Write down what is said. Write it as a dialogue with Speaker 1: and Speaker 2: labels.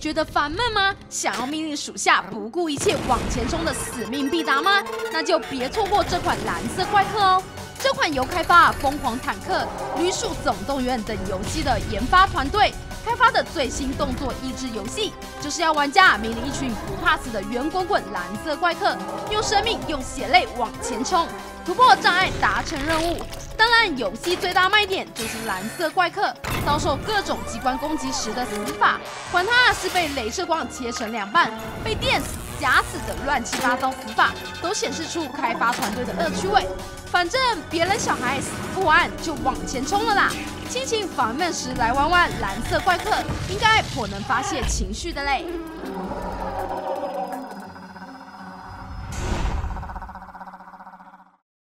Speaker 1: 觉得烦闷吗？想要命令属下不顾一切往前冲的死命必达吗？那就别错过这款蓝色怪客哦！这款由开发《疯狂坦克》《旅鼠总动员》等游戏的研发团队开发的最新动作益智游戏，就是要玩家命令一群不怕死的圆滚滚蓝色怪客，用生命、用血泪往前冲，突破障碍，达成任务。当然，游戏最大卖点就是蓝色怪客遭受各种机关攻击时的死法，管他是被镭射光切成两半、被电死、夹死的乱七八糟死法，都显示出开发团队的恶趣味。反正别人小孩死不完，就往前冲了啦！心情烦闷时来玩玩蓝色怪客，应该颇能发泄情绪的嘞。